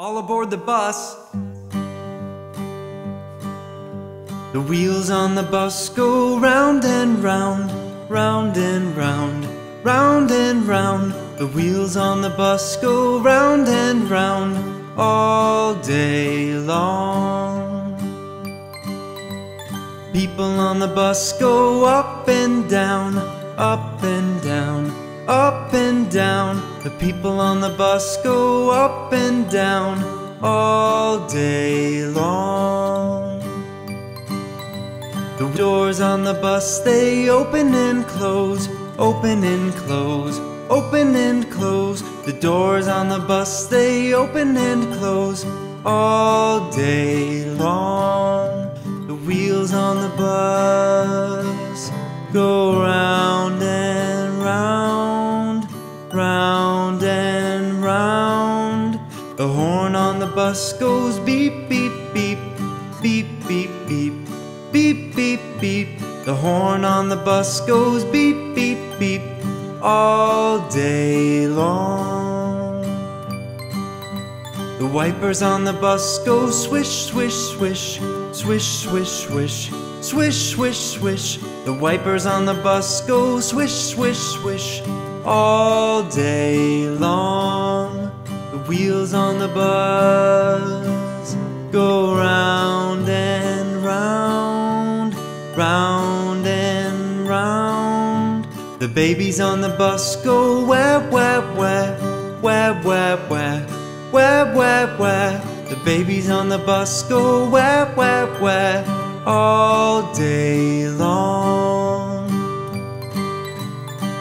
All aboard the bus. The wheels on the bus go round and round, round and round, round and round. The wheels on the bus go round and round all day long. People on the bus go up and down, up and down, up and down. The people on the bus go up and down all day long. The doors on the bus they open and close, open and close, open and close. The doors on the bus they open and close all day long. The wheels on the bus go bus goes beep, beep, beep, beep, beep, beep, beep, beep, beep. The horn on the bus goes beep, beep, beep all day long. The wipers on the bus go swish, swish, swish, swish, swish, swish, swish, swish, swish. The wipers on the bus go swish, swish, swish all day long. Wheels on the bus go round and round, round and round. The babies on the bus go where, where, where, where, where, where, where, where, where. The babies on the bus go where, where, where, all day long.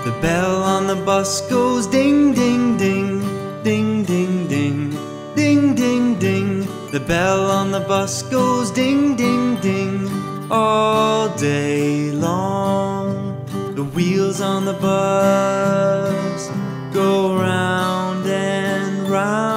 The bell on the bus goes ding, ding, ding, The bell on the bus goes ding, ding, ding, all day long. The wheels on the bus go round and round,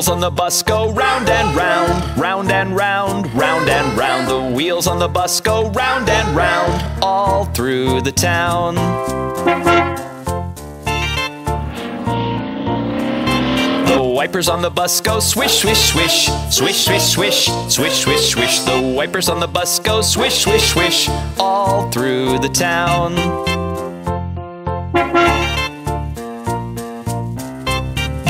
wheels on the bus go round and round, round and round, round and round. The wheels on the bus go round and round, all through the town. The wipers on the bus go swish, swish, swish, swish, swish, swish, swish, swish, swish. The wipers on the bus go swish, swish, swish, all through the town.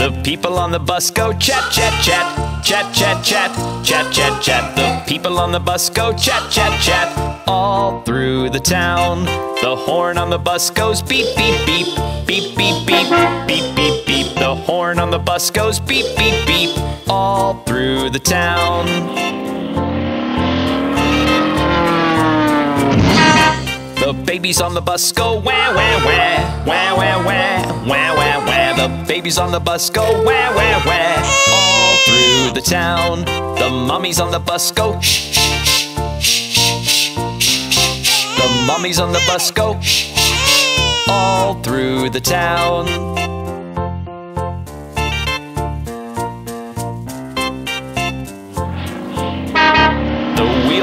The people on the bus go chat, chat, chat, chat, chat, chat, chat, chat, chat. The people on the bus go chat, chat, chat, all through the town. The horn on the bus goes beep, beep, beep, beep, beep, beep, beep, beep, beep. The horn on the bus goes beep, beep, beep, all through the town. The babies on the bus go wah wah wah wah wah wah wah wah wah. The babies on the bus go wah wah wah all through the town. The mummies on the bus go shh shh shh shh shh. The mummies on the bus go shh all through the town.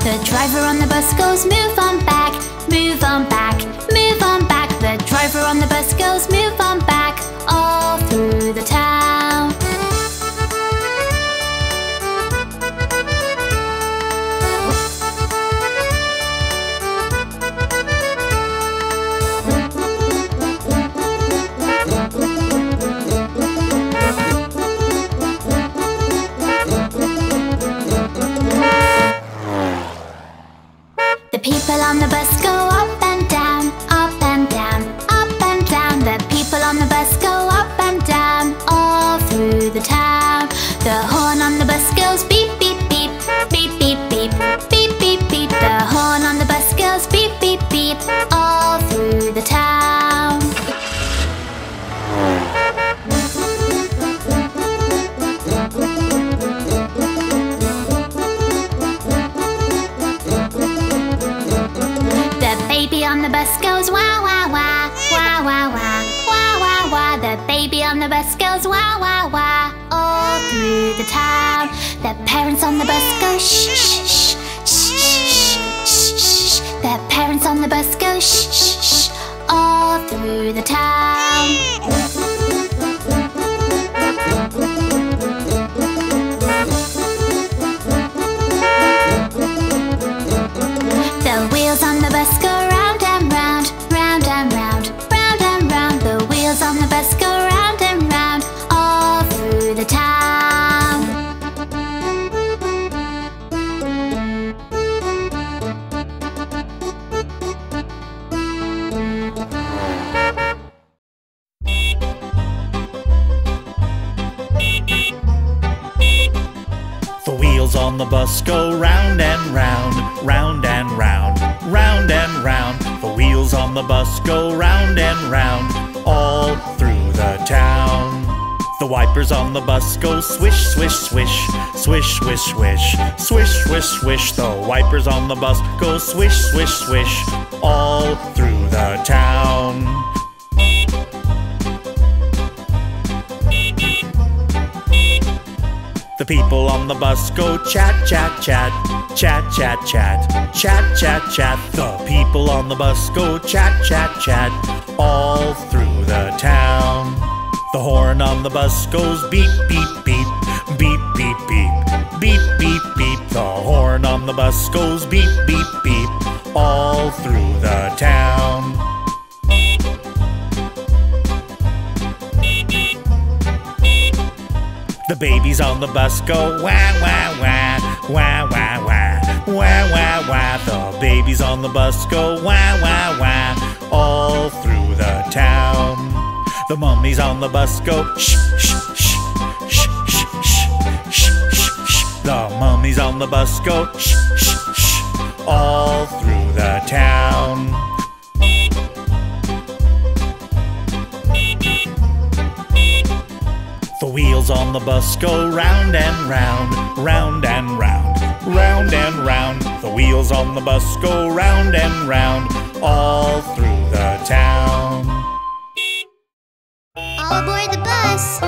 The driver on the bus goes move on back, move on back, move on back. The driver on the bus goes move on back, all through the town. 是 swish, swish, swish, swish, swish, swish. The wipers on the bus go swish, swish, swish, all through the town. The people on the bus go chat, chat, chat, chat, chat, chat, chat, chat, chat. The people on the bus go chat, chat, chat, all through the town. The horn on the bus goes beep, beep, beep, beep, beep. The horn on the bus goes beep, beep, beep, all through the town. The babies on the bus go wah wah wah wah wah wah wah wah wah. The babies on the bus go wah wah wah all through the town. The mummies on the bus go shh shh On the bus go shh shh shh all through the town. The wheels on the bus go round and round, round and round, round and round. The wheels on the bus go round and round, all through the town. All aboard the bus.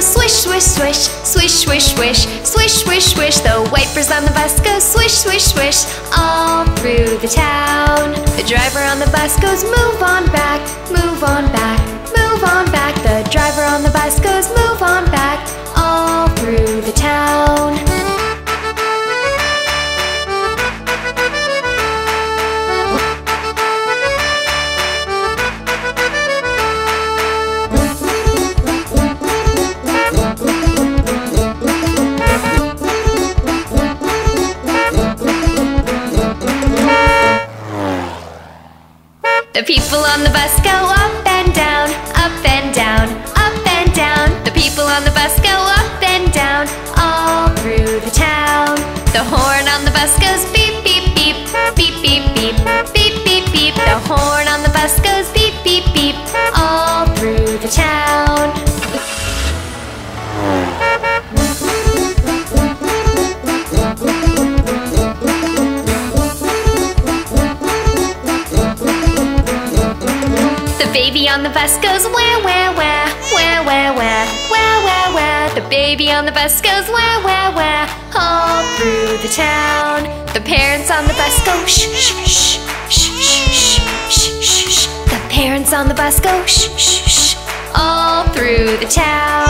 Swish, swish, swish, swish, swish, swish, swish, swish, swish. The wipers on the bus go swish, swish, swish, all through the town. The driver on the bus goes move on back, bus go shh, shh, shh, all through the town.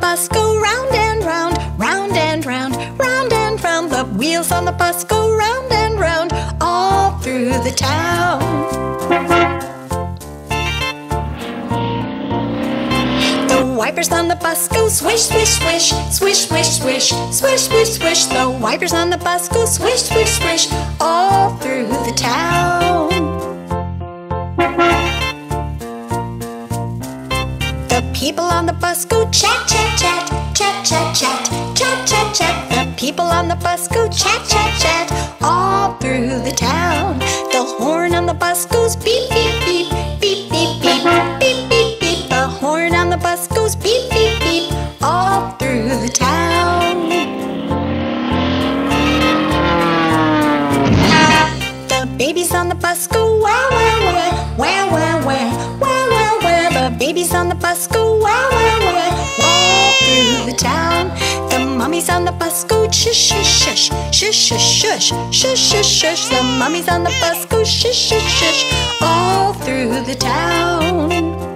Bus go round and round, round and round, round and round. The wheels on the bus go round and round, all through the town. The wipers on the bus go swish, swish, swish, swish, swish, swish, swish, swish, swish. The wipers on the bus go swish, swish, swish, all through the town. People on the bus go chat, chat, chat, chat, chat, chat, chat, chat, chat. The people on the bus go chat, chat, chat, all through the town. shush, shush, shush, shush, shush, shush, shush. The mummies on the bus, go shush, shush, shush, all through the town.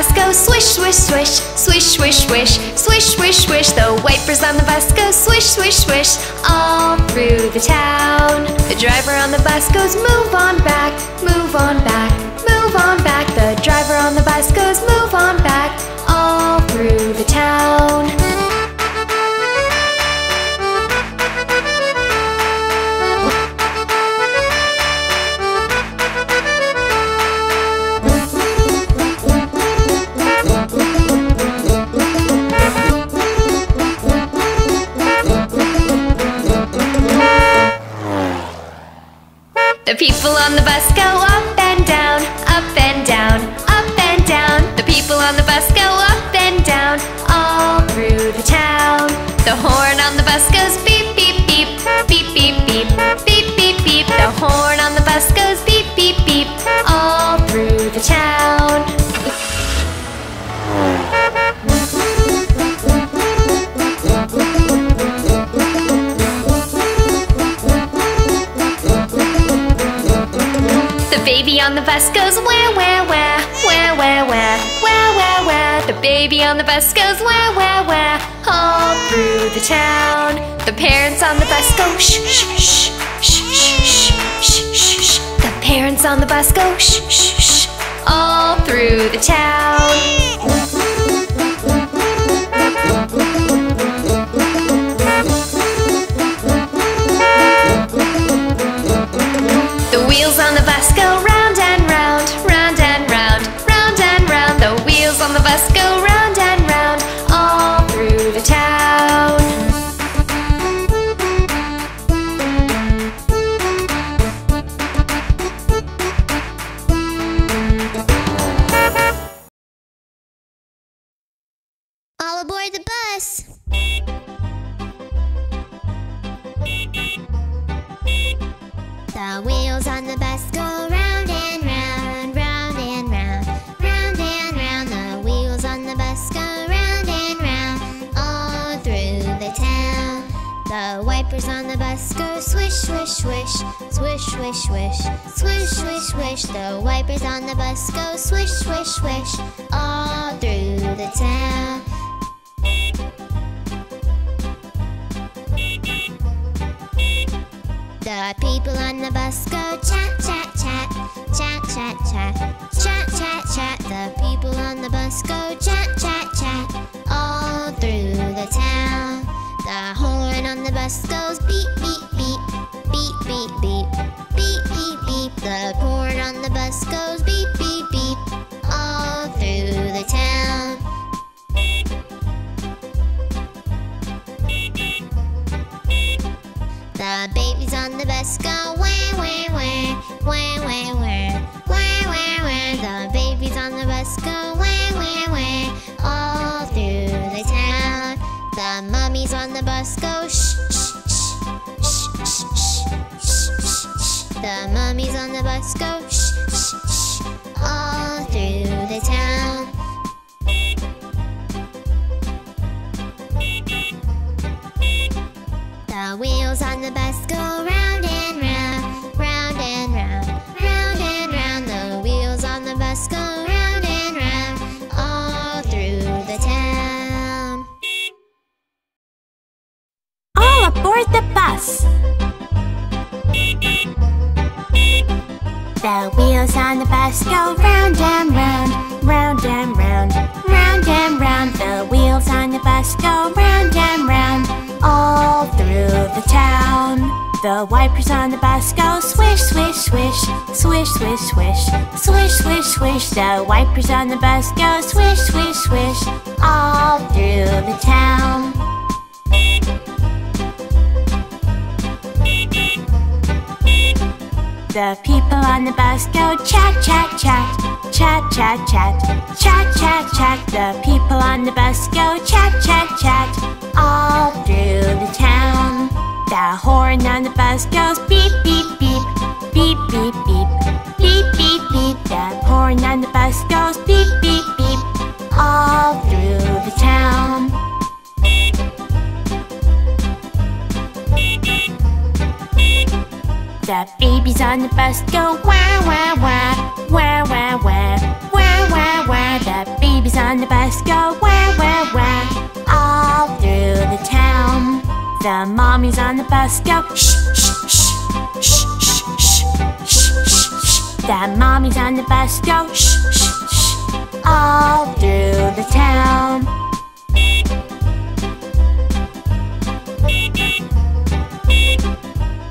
Bus go swish, swish, swish, swish, swish, swish, swish, swish, swish. The wipers on the bus go swish, swish, swish, all through the town. The driver on the bus goes move on back, move on back, move on back. The driver on the bus goes on the bus goes where, where, where, where, where, where, where, where, where. The baby on the bus goes where, where, where, all through the town. The parents on the bus go shh, shh, shh, shh, shh, shh, shh, shh. The parents on the bus go shh, shh, shh, all through the town. Go swish, swish, swish, swish, swish, swish, swish, swish, swish. The wipers on the bus go swish, swish, swish, all through the town. The people on the bus go chat, chat, chat, chat, chat, chat, chat, chat, chat. The people on the bus go chat, chat, chat, all through the town. The horn on the bus goes beep, beep, beep, beep, beep, beep, beep, beep, beep. The horn on the bus goes beep, beep, beep, all through the town. The babies on the bus go where, where, where, where, where, where, where, where, where. The babies on the bus go where, where, where, all through the town. The kids on the bus go shh, shh, shh, shh, shh, shh, shh, shh. The mummies on the bus go shh, shh, shh, all through the town. The wheels on the bus go round and round, round and round, round and round. The wheels on the bus go round. On the bus go round and round, round and round, round and round. The wheels on the bus go round and round, all through the town. The wipers on the bus go swish, swish, swish, swish, swish, swish, swish, swish, swish. The wipers on the bus go swish, swish, swish, all through the town. The people on the bus go chat, chat, chat, chat, chat, chat, chat, chat, chat. The people on the bus go chat, chat, chat, all through the town. The horn on the bus goes beep, beep, beep, beep, beep, beep, beep, beep, beep. The horn on the bus goes beep, beep, beep, all through the town. The babies on the bus go wah wah wah wah wah wah wah wah wah. The babies on the bus go wah wah wah all through the town. The mommies on the bus go shh shh shh shh shh shh shh shh. The mommies on the bus go shh shh shh all through the town.